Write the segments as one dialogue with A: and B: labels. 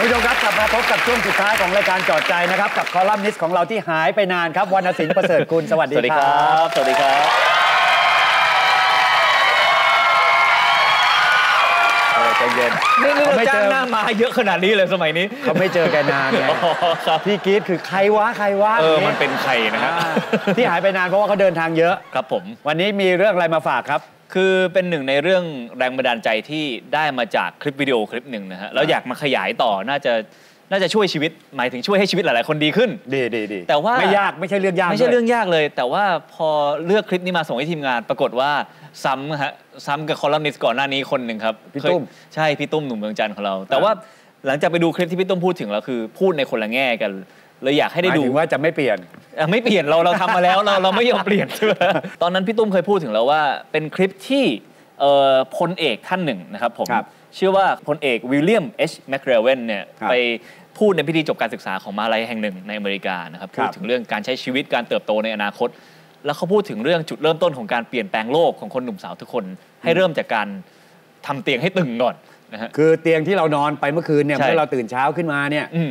A: คุณผู้ชมครับกลับมาพบกับช่วงสุดท้ายของรายการจอดใจนะครับ กับคอลัมนิสต์ของเราที่หายไปนานครับวรรณสินประเสริฐกุลสวัสดี
B: สวัสดี
A: ค
B: ค
A: รั
B: รับ บ สวัสดีครับ
A: เออใจเย็น
B: นี่นี่
A: เขา
B: เรา
A: ไม่
B: จ้า
A: เจ
B: ง
A: อ
B: หน้ามาเยอะขนาดนี้เลยสมัยนี้
A: เขาไม่เจอแกนานไง
B: อ๋อครับ
A: พี่กรีดคือใครวะใครวะ
B: เออ มันเป็นใครนะฮะ
A: อ่าที่หายไปนานเพราะว่าเขาเดินทางเยอะ
B: ครับผม
A: วันนี้มีเรื่องอะไรมาฝากครับ
B: คือเป็นหนึ่งในเรื่องแรงบันดาลใจที่ได้มาจากคลิปวิดีโอคลิปหนึ่งนะฮะแล้วอยากมาขยายต่อน่าจะน่าจะช่วยชีวิต หมายถึงช่วยให้ชีวิตหลาย ๆ คนดีขึ้น
A: ดีดีดี
B: แต่ว่า
A: ไม่ยากไม่ใช่เรื่องยาก
B: ไม่ใช่
A: ด้วย
B: เรื่องยากเลย แต่ว่าพอเลือกคลิปนี้มาส่งให้ทีมงาน ปรากฏว่าซ้ำฮะซ้ำกับคอลัมนิสต์ก่อนหน้านี้คนหนึ่งครับ
A: พี่ตุ้ม
B: เคยใช่พี่ตุ้มหนุ่มเมืองจันทร์ของเรา แต่ว่าหลังจากไปดูคลิปที่พี่ตุ้มพูดถึงแล้วคือ พูดในคนละแง่กัน เลยอยากให้
A: ห
B: ได้
A: มาย
B: ดู
A: ถึงว่าจะไม่เปลี่ยน
B: อะไม่เปลี่ยนเราเราทำมาแล้วเราเราไม่ยอมเปลี่ยนใช่ไหมตอนนั้นพี่ตุ้มเคยพูดถึงแล้วว่า เป็นคลิปที่เอ่อพลเอกท่านหนึ่งนะครับผม
A: ครับ
B: ชื่อว่าพลเอกวิลเลียมเอชแมคเรเวนเนี่ย
A: ครับ
B: ไปพูดในพิธีจบการศึกษาของมหาลัยแห่งหนึ่งในอเมริกานะครับ
A: ครั
B: พู
A: บ
B: ดถึงเรื่องการใช้ชีวิตการเติบโตในอนาคต แล้วเขาพูดถึงเรื่องจุดเริ่มต้นของการเปลี่ยนแปลงโลกของคนหนุ่มสาวทุกคน ให้เริ่มจากการทำเตียงให้ตึงก่อนนะฮะ
A: คือเตียงที่เรานอนไปเมื่อคืนเนี่ย
B: ใช่
A: เมื่อเราตื่นเช้าขึ้นมาเนี่ย
B: อืม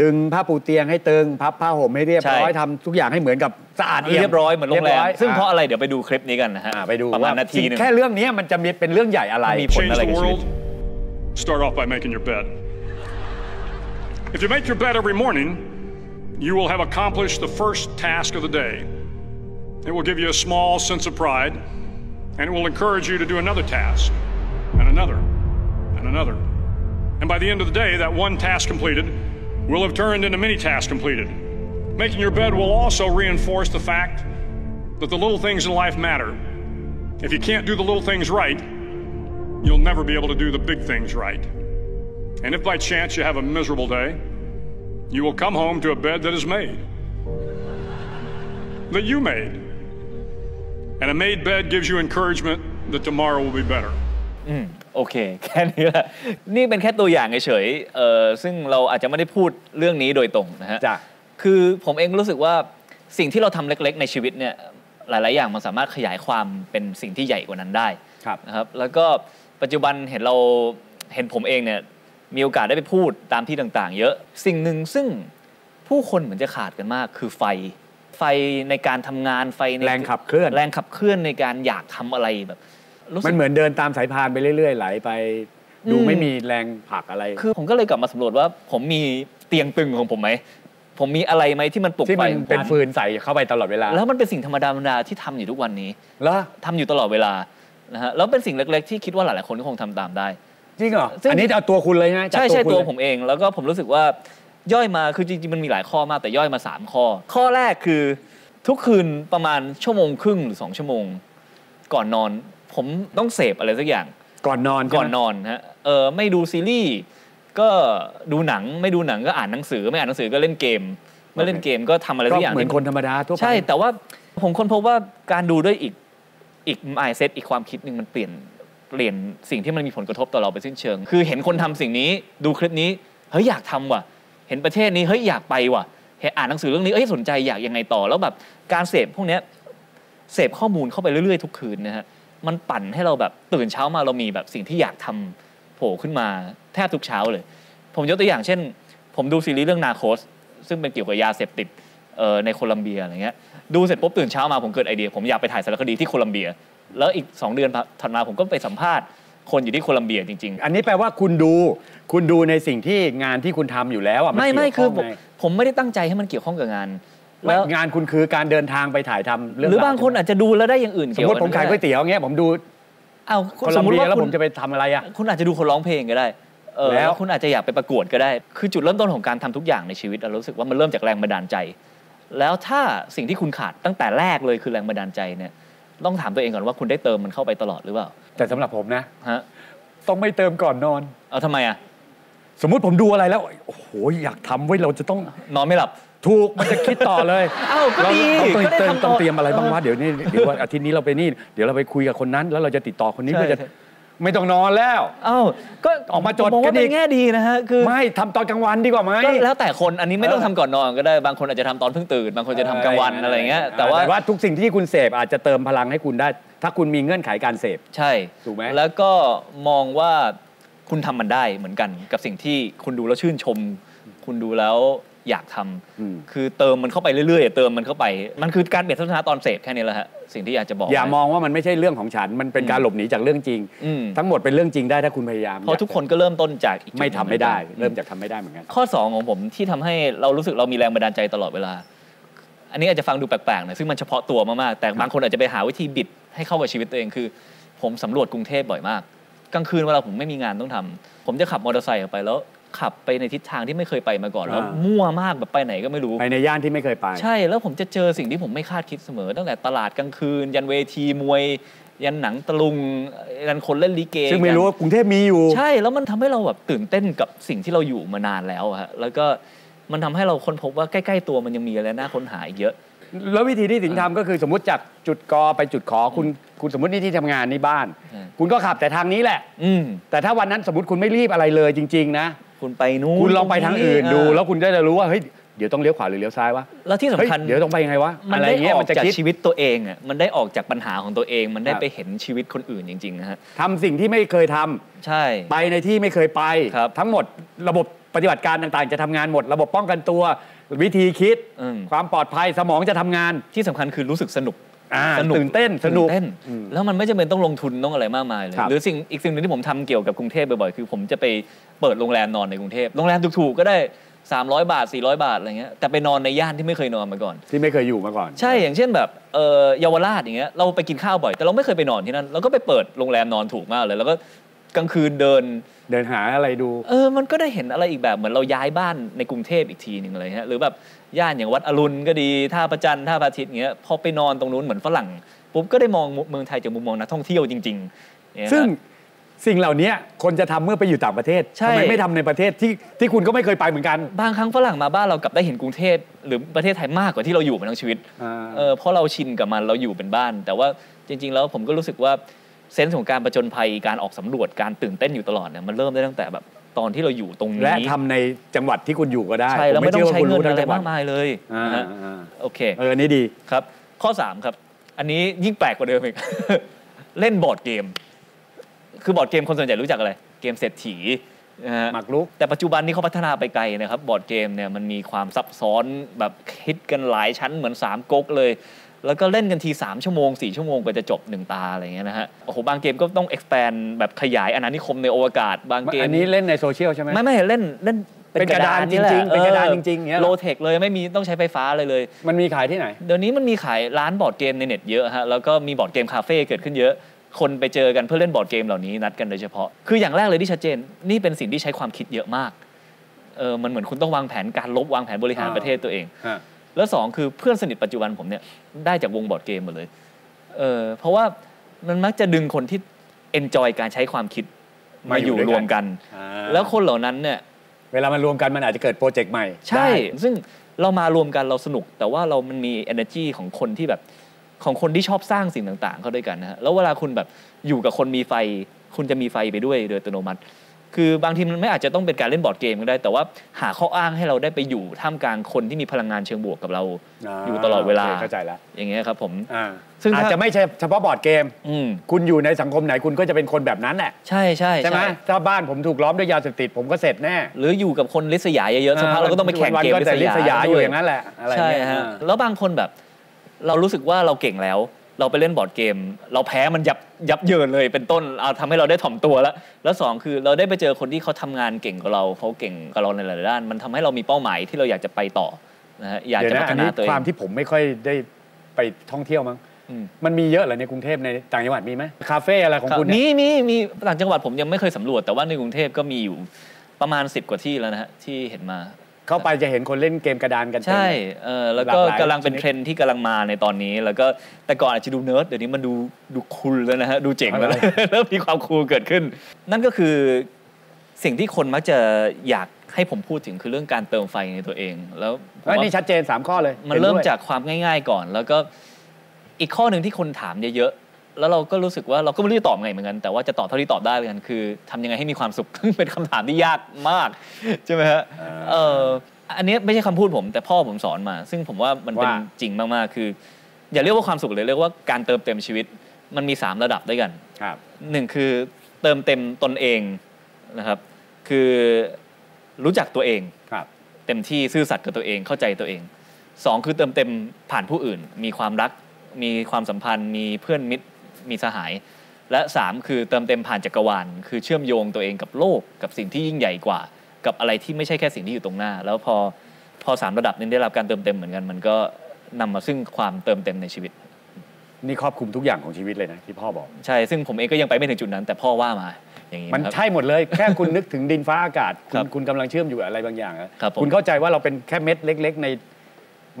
A: ดึงผ้าปูเตียงให้ตึงพับผ้าห่มให้เรียบร้อย
B: ใช่
A: ทำทุกอย่างให้เหมือนกับสะอาดเอี่ยม
B: เรียบร้อยเหมือนโรงแรม
A: ยบอย
B: ซึ่งเพราะ
A: อ่
B: อะไรเดี๋ยวไปดูคลิปนี้กันนะฮะ
A: อ่าไปดู
B: ประมาณ
A: ว่
B: นาทีหนึ่ง
A: แค่เรื่องนี้มันจะมีเป็นเรื่องใหญ่อะไร
B: มีผล
C: change
B: อะไร
C: the
B: กับชีวิต
C: world, start off by making your bed. If you make your bed every morning, you will have accomplished the first task of the day. It will give you a small sense of pride, and it will encourage you to do another task, and another, and another. And by the end of the day, that one task completed will have turned into many tasks completed. Making your bed will also reinforce the fact that the little things in life matter. If you can't do the little things right, you'll never be able to do the big things right. And if by chance you have a miserable day, you will come home to a bed that is made. That you made. And a made bed gives you encouragement that tomorrow will be better.
B: อืม โอเค แค่นี้แหละนี่เป็นแค่ตัวอย่างเฉยๆเอ่อซึ่งเราอาจจะไม่ได้พูดเรื่องนี้โดยตรงนะฮะ
A: จ้ะ
B: คือผมเองรู้สึกว่าสิ่งที่เราทำเล็กๆ ในชีวิตเนี่ยหลาย ๆ อย่างมันสามารถขยายความเป็นสิ่งที่ใหญ่กว่านั้นได้
A: ครับ
B: นะครับแล้วก็ปัจจุบันเห็นเราเห็นผมเองเนี่ยมีโอกาสได้ไปพูดตามที่ต่างๆ เยอะสิ่งหนึ่งซึ่งผู้คนเหมือนจะขาดกันมาก คือไฟไฟในการทำงานไฟใน
A: แรงขับเคลื่อน
B: แรงขับเคลื่อนในการอยากทำอะไรแบบ รู้สึ
A: มัน
B: ก
A: เหมือนเดินตามสายพานไปเรื่อยๆ ไหลไป ดู
B: อืม
A: ไม่มีแรงผลักอะไร
B: คือผมก็เลยกลับมาสำรวจว่า ผมมีเตียงตึงของผมไหม ผมมีอะไรไหมที่มันปลุก
A: ที่
B: ไฟ
A: มัน
B: ของผม
A: เป็นฟืนใส่เข้าไปตลอดเวลา
B: แล้วมันเป็นสิ่งธรรมดาธรรมดาที่ทำอยู่ทุกวันนี้
A: เหรอ
B: ทำอยู่ตลอดเวลานะฮะแล้วเป็นสิ่งเล็กๆ ที่คิดว่าหลายๆคนก็คงทำตามได้
A: จริงเหรอ
B: ซึ่ง
A: อันนี้เอาตัวคุณเลยนะจาก
B: ใช่ใช่
A: คุณ
B: ตัว
A: เลย
B: ผมเอง แล้วก็ผมรู้สึกว่าย่อยมาคือจริงๆมันมีหลายข้อมากแต่ย่อยมา 3 ข้อ ข้อแรกคือทุกคืนประมาณชั่วโมงครึ่งหรือ 2 ชั่วโมง ก่อนนอน ผมต้องเสพอะไรสักอย่าง
A: ก่อนนอน
B: ก่อน
A: ใช่ไหม
B: นอนฮะเออไม่ดูซีรีส์ก็ดูหนังไม่ดูหนังก็อ่านหนังสือไม่อ่านหนังสือก็เล่นเกมไม่เล่นเกมก็ทำอะไร
A: ก็
B: สักอย่าง
A: เหมือน
B: ที่
A: คนธรรมดาทั่วไป
B: ใช่ แต่ว่าผมค้นพบว่าการดูด้วยอีกอีก mindset อีกความคิดหนึ่งมันเปลี่ยนเปลี่ยนสิ่งที่มันมีผลกระทบต่อเราไปสิ้นเชิง คือเห็นคนทำสิ่งนี้ดูคลิปนี้เฮ้ยอยากทำว่ะ เห็นประเทศนี้เฮ้ยอยากไปว่ะเห็นอ่านหนังสือเรื่องนี้เอ้ยสนใจอยากยังไงต่อแล้วแบบการเสพพวกเนี้ยเสพข้อมูลเข้าไปเรื่อยๆทุกคืนนะฮะ มันปั่นให้เราแบบตื่นเช้ามาเรามีแบบสิ่งที่อยากทำโผล่ขึ้นมาแทบทุกเช้าเลย ผมยกตัวอย่างเช่น ผมดูซีรีส์เรื่องนาโคสซึ่งเป็นเกี่ยวกับยาเสพติดเอ่อในโคลัมเบียอะไรเงี้ยดูเสร็จปุ๊บตื่นเช้ามาผมเกิดไอเดีย ผมอยากไปถ่ายสารคดีที่โคลัมเบีย แล้วอีก 2 เดือนถัดมาผมก็ไปสัมภาษณ์คนอยู่ที่โคลัมเบียจริง
A: อันนี้แปลว่าคุณดูคุณดูในสิ่งที่งานที่คุณทำอยู่แล้วอะ
B: ๆ
A: น
B: ไม่ไม่
A: เกี่ยว
B: คือ
A: ข้ง
B: ผม
A: ไง
B: ผมไม่ได้ตั้งใจให้มันเกี่ยวข้องกับงาน
A: ไม่
B: แล้ว
A: งานคุณคือการเดินทางไปถ่ายทำเรื่อง
B: หรือบางคน
A: รว
B: อาจจะดูแล้วได้อย่างอื่น
A: สม
B: เกี่ยว
A: มติผมขายก๋วย
B: เตี๋ยว
A: เตี๋ยวเงี้ยผมดู
B: อ้าว
A: คน
B: ส
A: ละ
B: มมติ
A: เบีย
B: ว่า
A: แล้ว
B: คุ
A: ผ
B: ณ
A: มจะไปทำอะไรอะ
B: คุณอาจจะดูคนร้องเพลงก็ได้เออ
A: แล้ว
B: แล้วคุณอาจจะอยากไปประกวดก็ได้ คือจุดเริ่มต้นของการทำทุกอย่างในชีวิตเรารู้สึกว่ามันเริ่มจากแรงบันดาลใจ แล้วถ้าสิ่งที่คุณขาดตั้งแต่แรกเลยคือแรงบันดาลใจเนี่ยต้องถามตัวเองก่อนว่าคุณได้เติมมันเข้าไปตลอดหรือเปล่า
A: แต่สำหรับผมนะ
B: ฮะ
A: ต้องไม่เติมก่อนนอน
B: เอาทำไมอะ
A: สมมุติผมดูอะไรแล้ว โอ้โห อยากทำไว้ยเราจะต้อง
B: นอนไม่หลับ
A: ถูกมันจะคิดต่อเลย
B: เอ้าก็
A: เรา
B: ดี
A: เราต้อง
B: ก็ได้
A: เติม
B: ทำต่อ
A: ต้องเตรียมอะไรบ้างวะ
B: เออ
A: เดี๋ยวนี้เดี๋ยวว่าอาทิตย์นี้เราไปนี่ เดี๋ยวเราไปคุยกับคนนั้นแล้วเราจะติดต่อคนนี้
B: ใช่
A: เพื่อจะไม่ต้องนอนแล้ว
B: เอ้าก็
A: ออกมาจด
B: ผมอง
A: กั
B: ว่านเป็
A: อี
B: น
A: ก
B: แง่ดีนะฮะคือ
A: ไม่ทำตอนกลางวันดีกว่าไหม
B: ก็แล้วแต่คนอันนี้ไม่ต้อง
A: เออ
B: ทำก่อนนอนก็ได้บางคนอาจจะทำตอนเพิ่งตื่น บางคนจะทำกลางวันอะไรเงี้ยแต่ว่า
A: แต่ว่าทุกสิ่งที่คุณเสพอาจจะเติมพลังให้คุณได้ ถ้าคุณมีเงื่อนไขการเสพ
B: ใช่
A: ถูกไหม
B: แล้วก็มองว่า คุณทำมันได้เหมือนกันกับสิ่งที่คุณดูแล้วชื่นชม คุณดูแล้วอยากทำ
A: อืม
B: คือเติมมันเข้าไปเรื่อยๆเติมมันเข้าไป มันคือการเปลี่ยนทัศนะตอนเสพแค่นี้แหละฮะสิ่งที่อยากจะบอก
A: อย่า
B: ไว้
A: มองว่ามันไม่ใช่เรื่องของฉัน มันเป็นการหลบหนีจากเรื่องจริง
B: อืม
A: ทั้งหมดเป็นเรื่องจริงได้ถ้าคุณพยายาม
B: เพราะทุกคนก็เริ่มต้นจากอีกจุ
A: ไม่ทำไม่ได้
B: หนึ่งหอนกัน
A: เริ่มจากทำไม่ได้เหมือนกัน
B: ข้อ 2 ของผมที่ทำให้เรารู้สึกเรามีแรงบันดาลใจตลอดเวลา อันนี้อาจจะฟังดูแปลกๆหน่อยซึ่งมันเฉพาะตัวมากๆแต่บางคนอาจจะไปหาวิธีบิดให้เข้ากับชีวิตตัวเองคือ ผมสำรวจกรุงเทพบ่อยมาก กลางคืนเวลาผมไม่มีงานต้องทำผมจะขับมอเตอร์ไซค์ออกไปแล้วขับไปในทิศทางที่ไม่เคยไปมาก่อนแล้ว
A: อ่า
B: มั่วมากแบบไปไหนก็ไม่รู้
A: ไปในย่านที่ไม่เคยไป
B: ใช่แล้วผมจะเจอสิ่งที่ผมไม่คาดคิดเสมอ ตั้งแต่ตลาดกลางคืน ยันเวทีมวย ยันหนังตะลุงยันคนเล่นลิเก
A: ซึ่งไม่รู้ว่ากรุงเทพมีอยู่
B: ใช่แล้วมันทำให้เราแบบตื่นเต้นกับสิ่งที่เราอยู่มานานแล้วอะฮะแล้วก็มันทำให้เราค้นพบว่าใกล้ ๆ ตัวมันยังมีอะไรน่าค้นหาอีกเยอะ
A: แล้ววิธีที่สิงห์ทำก็คือสมมติจากจุดกอไปจุดขอคุณคุณสมมตินี่ที่ทำงานนี่บ้าน
B: อืม
A: คุณก็ขับแต่ทางนี้แหละ
B: อืม
A: แต่ถ้าวันนั้นสมมติคุณไม่รีบอะไรเลยจริง ๆ นะ
B: คุณไปนู้น
A: คุณลองไปทางอื่นดูาแล้วคุณก็จะรู้ว่าเฮ้ยเดี๋ยวต้องเลี้ยวขวาหรือเลี้ยวซ้ายวะ
B: แล้วที่สำ
A: เฮ้ย
B: คัญ
A: เดี๋ยวต้องไปยังไงวะ
B: มัน
A: อะไร
B: ได้
A: เงี้ย
B: ออ
A: มั
B: ก
A: นจะ
B: จาก
A: คิด
B: ชีวิตตัวเองอะมันได้ออกจากปัญหาของตัวเอง มันได้
A: ครับ
B: ไปเห็นชีวิตคนอื่นจริงๆนะฮะ
A: ทำสิ่งที่ไม่เคยทำ
B: ใช่
A: ไปในที่ไม่เคยไป
B: ครับ
A: ทั้งหมดระบบปฏิบัติการต่างๆ จะทำงานหมด ระบบป้องกันตัว วิธีคิด
B: อืม
A: ความปลอดภัยสมองจะทำงาน
B: ที่สำคัญคือรู้สึกสนุก
A: อ่า
B: สนุก
A: ตื่นเต้นสนุก
B: ตื่เต้น
A: อืม
B: แล้วมันไม่จำเป็นต้องลงทุนต้องอะไรมากมายเลย
A: ครับ
B: หรือสิ่งอีกสิ่งหนึ่งที่ผมทำเกี่ยวกับกรุงเทพบ่อยๆ คือผมจะไปเปิดโรงแรมนอนในกรุงเทพโรงแรมถูกๆก็ได้ 300 บาท 400 บาทอะไรเงี้ยแต่ไปนอนในย่านที่ไม่เคยนอนมาก่อน
A: ที่ไม่เคยอยู่มาก่อน
B: ใช่อย่างเช่นแบบเออเยาวราชอย่างเงี้ยเราไปกินข้าวบ่อย แต่เราไม่เคยไปนอนที่นั่นเราก็ไปเปิดโรงแรมนอนถูกมากเลย แล้วก็ กลางคืนเดิน
A: เดินหาอะไรดู
B: เออ มันก็ได้เห็นอะไรอีกแบบเหมือนเราย้ายบ้านในกรุงเทพอีกทีหนึ่งอะไรฮะหรือแบบย่านอย่างวัดอรุณก็ดีท่าประจันทร์ท่าพระอาทิตย์เงี้ยพอไปนอนตรงนู้นเหมือนฝรั่งปุ๊บก็ได้มองเมืองไทยจากมุมมองนักท่องเที่ยวจริงๆเนี่ยฮะ
A: ซึ่งสิ่งเหล่านี้คนจะทำเมื่อไปอยู่ต่างประเทศ
B: ใช่
A: ทำไมไม่ทำในประเทศที่ที่คุณก็ไม่เคยไปเหมือนกัน
B: บางครั้งฝรั่งมาบ้านเรากลับได้เห็นกรุงเทพหรือประเทศไทยมากกว่าที่เราอยู่มาทั้งชีวิต
A: อ่า
B: เออเพราะเราชินกับมันเราอยู่เป็นบ้าน แต่ว่าจริง ๆ แล้วผมก็รู้สึกว่า sense ของการผจญภัยการออกสำรวจการตื่นเต้นอยู่ตลอดเนี่ยมันเริ่มได้ตั้งแต่แบบตอนที่เราอยู่ตรงนี้
A: และทำในจังหวัดที่คุณอยู่ก็ได้
B: ใช่แล้วไม่ต้องใช้เงินอะไร
A: ทั้งจัหวั
B: มา
A: ด
B: กมายเลย
A: อ่า
B: นะฮะ
A: อ่า
B: โอเค
A: เอออันนี้ดี
B: ครับ ข้อ 3 ครับ อันนี้ยิ่งแปลกกว่าเดิมอีกเล่นบอร์ดเกม คือบอร์ดเกมคนส่วนใหญ่รู้จักอะไร เกมเศรษฐีนะฮะ
A: หมากรุก
B: แต่ปัจจุบันนี้เขาพัฒนาไปไกลนะครับ บอร์ดเกมเนี่ยมันมีความซับซ้อนแบบคิดกันหลายชั้นเหมือน3ก๊กเลย แล้วก็เล่นกันที 3 ชั่วโมง 4 ชั่วโมงกว่าจะจบ 1 ตาอะไรอย่างเงี้ยนะฮะโอ้โหบางเกมก็ต้อง expand แบบขยายอาณานิคมในอวกาศ บางเกม
A: อันนี้เล่นในโซเชียลใช่ไหม
B: ไม่ไม่เล่นเล่น
A: เป็นกระดานจริงๆเป็นกระดานจริงๆอย่างเงี้ยเหรอ
B: low-tech เลยไม่มีต้องใช้ไฟฟ้าเลยเลย
A: มันมีขายที่ไหน
B: เดี๋ยวนี้มันมีขายร้านบอร์ดเกมในเน็ตเยอะฮะแล้วก็มีบอร์ดเกมคาเฟ่เกิดขึ้นเยอะ คนไปเจอกันเพื่อเล่นบอร์ดเกมเหล่านี้นัดกันโดยเฉพาะ คืออย่างแรกเลยที่ชัดเจนนี่เป็นสิ่งที่ใช้ความคิดเยอะมากเออมันเหมือนคุณต้องวางแผนการรบวางแผนบริหาร
A: อ่า
B: ประเทศตัวเอง
A: ฮะ
B: แล้วสองคือเพื่อนสนิทปัจจุบันผมเนี่ยได้จากวงบอร์ดเกมหมดเลยเออเพราะว่ามันมักจะดึงคนที่ enjoy การใช้ความคิดมาอยู่รวมกัน
A: อ่า
B: แล้วคนเหล่านั้นเนี่ย
A: เวลามันรวมกันมันอาจจะเกิด project ใหม่
B: ใช่
A: ได้
B: ซึ่งเรามารวมกันเราสนุก แต่ว่าเรามันมี energy ของคนที่แบบของคนที่ชอบสร้างสิ่งต่าง ๆ เข้าด้วยกันนะฮะแล้วเวลาคุณแบบอยู่กับคนมีไฟ คุณจะมีไฟไปด้วยโดยอัตโนมัติ คือบางทีมันไม่อาจจะต้องเป็นการเล่นบอร์ดเกมก็ได้ แต่ว่าหาข้ออ้างให้เราได้ไปอยู่ท่ามกลางคนที่มีพลังงานเชิงบวกกับเรา อยู่ตลอดเวลา
A: โคเข้าใจแล้ว
B: อย่างเงี้ยครับผม
A: อ่า
B: ซึ่ง
A: อาจ
B: ถ้า
A: จะไม่ใช่เฉพาะบอร์ดเกม
B: อืม
A: คุณอยู่ในสังคมไหนคุณก็จะเป็นคนแบบนั้นแหละ
B: ใช่ใช่
A: ใช่ไหมถ้าบ้านผมถูกล้อมด้วยยาเสพติดผมก็เสร็จแน่
B: หรืออยู่กับคนลิษยาเยอะๆสักพักเราก็ต้องไปแข่งเกม
A: วันๆก็แต่ลิษยาอยู่อย่างนั้นแหละอะไร
B: ใช่
A: เงี้ย
B: ฮะ
A: อ่า
B: แล้วบางคนแบบ เรารู้สึกว่าเราเก่งแล้ว เราไปเล่นบอร์ดเกม เราแพ้มันยับยับเยินเลยเป็นต้นเอาทำให้เราได้ถ่อมตัวแล้ว แล้วสองคือเราได้ไปเจอคนที่เขาทำงานเก่งกว่าเราเขาเก่งกว่าเราในหลายๆด้าน มันทำให้เรามีเป้าหมายที่เราอยากจะไปต่อนะฮะอยาก
A: เดี๋ยว
B: จะ
A: นะ
B: พัฒ
A: อัน
B: นา
A: นี้
B: ตัวเอ
A: ความ
B: ง
A: ที่ผมไม่ค่อยได้ไปท่องเที่ยวมั้ง
B: อืม
A: มันมีเยอะเหรอในกรุงเทพในต่างจังหวัดมีไหมคาเฟ่อะไรของคุณ
B: มี
A: เนี่ย
B: มีมีต่างจังหวัดผมยังไม่เคยสำรวจ แต่ว่าในกรุงเทพก็มีอยู่ประมาณ 10 กว่าที่แล้วนะฮะที่เห็นมา
A: เข้าไปจะเห็นคนเล่นเกมกระดานกันเต็ม
B: ใช่
A: เลย
B: เออแล้วก็
A: หลากหลาย
B: กำลังเป็น
A: ชนิด
B: เทรนด์ที่กำลังมาในตอนนี้ แล้วก็แต่ก่อนอาจจะดูเนิร์ดเดี๋ยวนี้มันดูดู cool แล้วนะฮะ ดูเจ๋งแล้ว
A: อะไร
B: เริ่มมีความ cool เกิดขึ้น นั่นก็คือสิ่งที่คนมักจะอยากให้ผมพูดถึงคือเรื่องการเติมไฟในตัวเอง แล้วผมว่าอั
A: นนี้ชัดเจน 3 ข้อเลย
B: มัน
A: ก็
B: เริ่ม
A: ด้วย
B: จากความง่าย ๆ ก่อน แล้วก็อีกข้อหนึ่งที่คนถามเยอะๆ แล้วเราก็รู้สึกว่าเราก็ไม่รู้จะตอบไงเหมือนกัน แต่ว่าจะตอบเท่าที่ตอบได้เลยกันคือทำยังไงให้มีความสุขเป็นคำถามที่ยากมากใช่ไหมฮะ
A: อ่า
B: เอออันนี้ไม่ใช่คำพูดผม แต่พ่อผมสอนมา ซึ่งผมว่ามันเป็น
A: ว่า
B: จริงมากๆ คือ อย่าเรียกว่าความสุขเลยเรียกว่าการเติมเต็มชีวิต มันมี 3 ระดับด้วยกัน
A: ครับ
B: หนึ่งคือเติมเต็มตนเองนะครับ คือรู้จักตัวเอง
A: ครับ
B: เต็มที่ซื่อสัตย์กับตัวเองเข้าใจตัวเองสองคือเติมเต็มผ่านผู้อื่น มีความรัก มีความสัมพันธ์ มีเพื่อนมิตร มีสหาย และสามคือเติมเต็มผ่านจักรวาล คือเชื่อมโยงตัวเองกับโลกกับสิ่งที่ยิ่งใหญ่กว่า กับอะไรที่ไม่ใช่แค่สิ่งที่อยู่ตรงหน้า แล้วพอพอสามระดับนี้ได้รับการเติมเต็มเหมือนกัน มันก็นำมาซึ่งความเติมเต็มในชีวิต
A: นี่ครอบคลุมทุกอย่างของชีวิตเลยนะที่พ่อบอก
B: ใช่ซึ่งผมเองก็ยังไปไม่ถึงจุดนั้น แต่พ่อว่ามาอย่างนี้
A: มัน
B: นะครับ
A: ใช่หมดเลย แค่คุณนึกถึงดินฟ้าอากาศ คุ
B: ครั
A: ณ
B: บ
A: คุณกำลังเชื่อมอยู่กับอะไรบางอย่างอะ
B: ครับผม
A: คุณเข้าใจว่าเราเป็นแค่เม็ดเล็ก ๆ ใน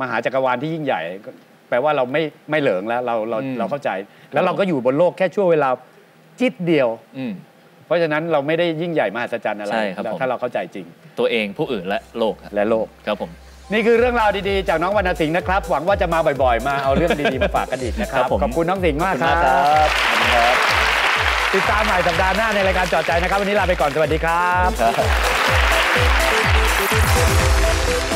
A: มหาจักรวาลที่ยิ่งใหญ่ก็ แปลว่าเราไม่ไม่เหลิงแล้วเราเรา
B: อืม
A: เราเข้าใจ แล้วเราก็อยู่บนโลกแค่ช่วงเวลาจิตเดียว
B: อืม
A: เพราะฉะนั้นเราไม่ได้ยิ่งใหญ่มหัศจรรย์อะไร
B: ใช่ครับผม
A: ถ้าเราเข้าใจจริง
B: ตัวเองผู้อื่นและโลกครับ
A: และโลก
B: ครับผม
A: นี่คือเรื่องราวดีๆ จากน้องวรรณสิงห์นะครับ หวังว่าจะมาบ่อยๆ มาเอาเรื่องดีๆ มาฝากกันอีกนะครับ
B: ครับผม
A: ขอบคุณน้องสิงห์มาก
B: ขอบ
A: ค
B: คุณ
A: รั
B: มากครับ
A: บครับ ติดตามใหม่สัปดาห์หน้าในรายการจอดใจนะครับ วันนี้ลาไปก่อนสวัสดีครับ
B: ครับ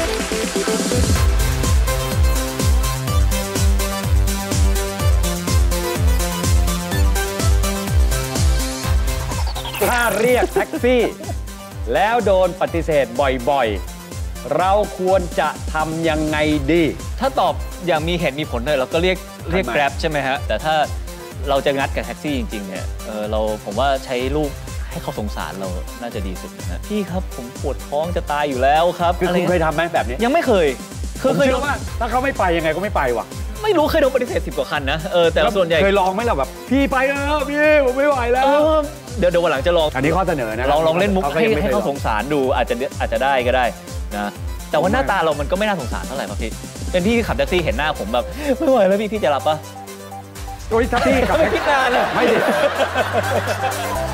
A: เรียกแท็กซี่ แล้วโดนปฏิเสธบ่อยๆ เราควรจะทำยังไงดี
B: ถ้าตอบอย่างมีเหตุมีผลเลยเราก็เรียกเรียก
A: ทำไม
B: แกร็บใช่ไหมฮะ แต่ถ้าเราจะงัดกับแท็กซี่จริง ๆ เนี่ยเออเราผมว่าใช้ลูกให้เขาสงสารเราน่าจะดีสุดนะฮะพี่ครับผมปวดท้องจะตายอยู่แล้วครับ
A: คือ
B: อะไร
A: คุณเคยทำไหมแบบนี้
B: ยังไม่เคย
A: ผ
B: คือ
A: ม
B: เคย
A: เชื่อว่า ถ้าเขาไม่ไปยังไงก็ไม่ไปว่ะ
B: ไม่รู้เคยโดนปฏิเสธสิบกว่าคันนะเออแต่ส่วนใหญ่
A: เคยลองไหมล่ะแบบ พี่ไปแล้วพี่ผมไม่ไหวแล้ว
B: เออเดี๋ยวเดี๋ยววันหลังจะลอง
A: อันนี้ข้อเสนอนะ
B: ลองลองเล่นมุก
A: ขา
B: ให้
A: ยังไม่
B: ให้
A: คย
B: เขา
A: ลอง
B: สงสารดูอาจจะอาจจะได้ก็ได้นะแต่ว่าหน้าตาเรามันก็ไม่น่าสงสารเท่าไหร่ป่ะพี่เป็นพี่ขับแท็กซี่เห็นหน้าผมแบบไม่ไหวแล้วพี่พี่จะรับปะ
A: โอ้ยถ้าพี่กับ
B: ไม่คิดนานเลย
A: ไม่ดิ「